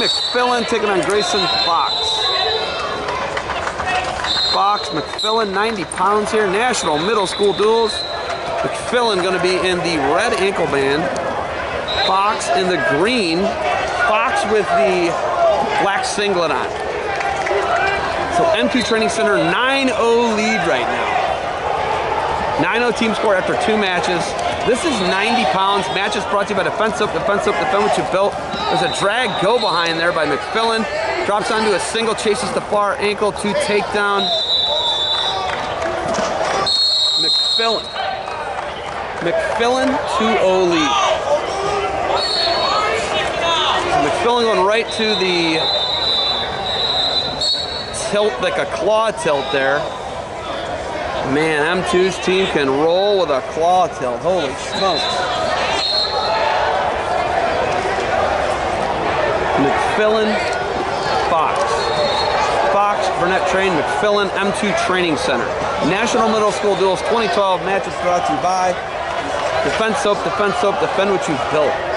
McFillin taking on Grayson Fuchs. Fuchs, McFillin, 90 pounds here. National Middle School Duels. McFillin going to be in the red ankle band. Fuchs in the green. Fuchs with the black singlet on. So M2 Training Center 9-0 lead right now. 9-0 team score after two matches. This is 90 pounds. Match is brought to you by Defense Soap, Defense Soap, Defend What You Built. There's a drag go behind there by McFillin. Drops onto a single, chases the far ankle to takedown. McFillin. McFillin 2-0 lead. McFillin going right to the tilt, like a claw tilt there. Man, M2's team can roll with a claw tilt. Holy smokes. McFillin, Fuchs. Fuchs, Burnett Train, McFillin, M2 Training Center. National Middle School Duels 2012 matches brought to you by Defense Soap, Defense Soap, defend what you've built.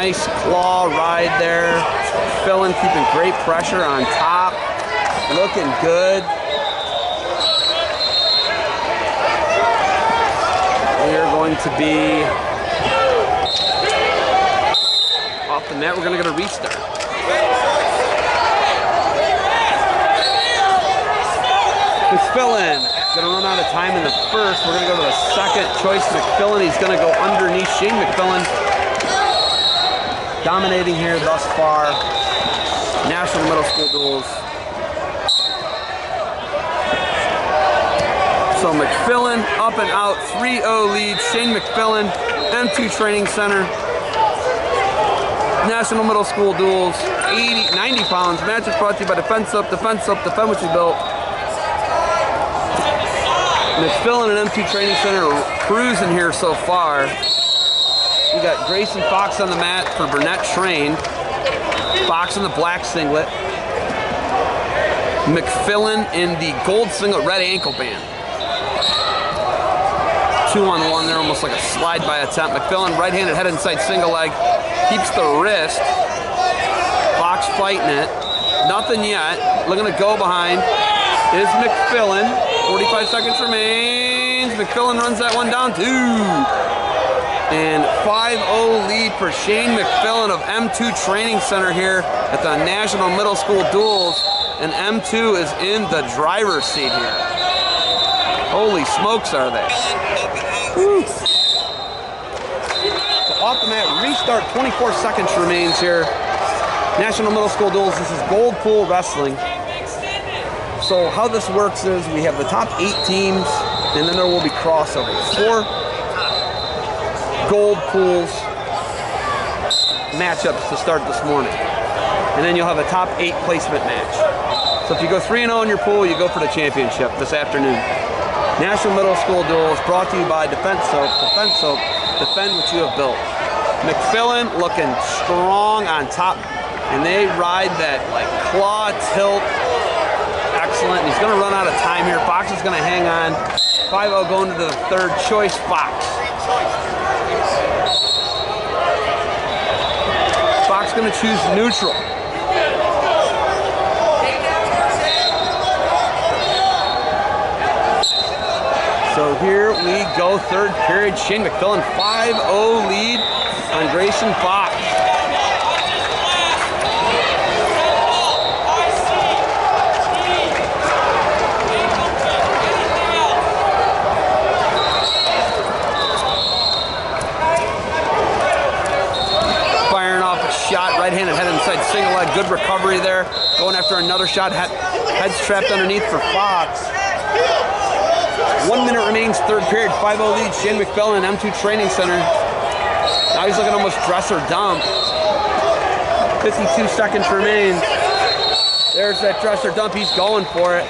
Nice claw ride there. Filling, keeping great pressure on top. Looking good. We are going to be off the net. We're going to get a restart. McFillin gonna run out of time in the first. We're gonna go to the second choice McFillin. He's gonna go underneath Shane McFillin. Dominating here thus far. National Middle School duels. So McFillin up and out, 3-0 lead. Shane McFillin, M2 Training Center. National Middle School duels, 80, 90 pounds. Match is brought to you by Defense Soap, Defense Soap, Defend What You Built. McFillin and M2 Training Center cruising here so far. We got Grayson Fuchs on the mat for Burnett Train. Fuchs in the black singlet. McFillin in the gold singlet red ankle band. Two on one there, almost like a slide by attempt. McFillin right-handed head inside single leg. Keeps the wrist. Fuchs fighting it. Nothing yet. Looking to go behind is McFillin. 45 seconds remains. McFillin runs that one down too. And 5-0 lead for Shane McFillin of M2 Training Center here at the National Middle School Duels. And M2 is in the driver's seat here. Holy smokes are they. So off the mat, restart, 24 seconds remains here. National Middle School Duels, this is Gold Pool Wrestling. So how this works is we have the top eight teams, and then there will be crossovers. Four gold pools matchups to start this morning. And then you'll have a top eight placement match. So if you go 3-0 in your pool, you go for the championship this afternoon. National Middle School Duels brought to you by Defense Soap. Defense Soap, defend what you have built. McFillin looking strong on top, and they ride that like claw tilt excellent. He's going to run out of time here. Fuchs is going to hang on. 5-0 going to the third choice, Fuchs. Fuchs going to choose neutral. So here we go, third period. Shane McFillin, 5-0 lead on Grayson Fuchs. Firing off a shot, right-handed head inside single leg, good recovery there. Going after another shot, head, head's trapped underneath for Fuchs. One minute remains, third period, 5-0 lead, Shane McFillin, M2 Training Center. Now he's looking almost dresser dump. 52 seconds remain. There's that dresser dump, he's going for it.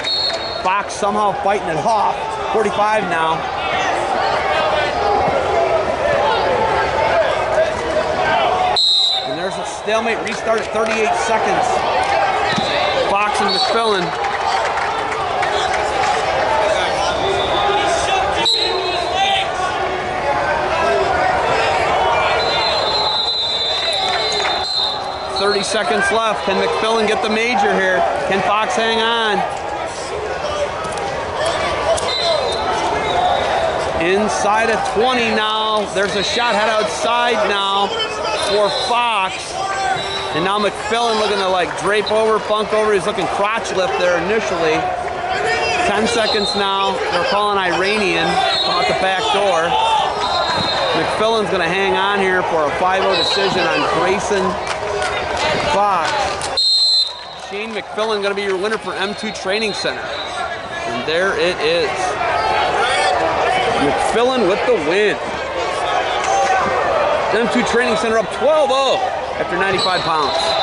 Fuchs somehow fighting it off. 45 now. stalemate, restart at 38 seconds. Fuchs and McFillin. Thirty seconds left. Can McFillin get the major here? Can Fuchs hang on? inside of 20 now. There's a shot head outside now for Fuchs. And now McFillin looking to like drape over, funk over. He's looking crotch lift there initially. 10 seconds now. They're calling Iranian out the back door. McFillin's going to hang on here for a 5-0 decision on Grayson Fuchs. Shane McFillin going to be your winner for M2 Training Center. And there it is. McFillin with the win. M2 Training Center up 12-0 after 95 pounds.